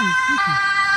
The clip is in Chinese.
你自己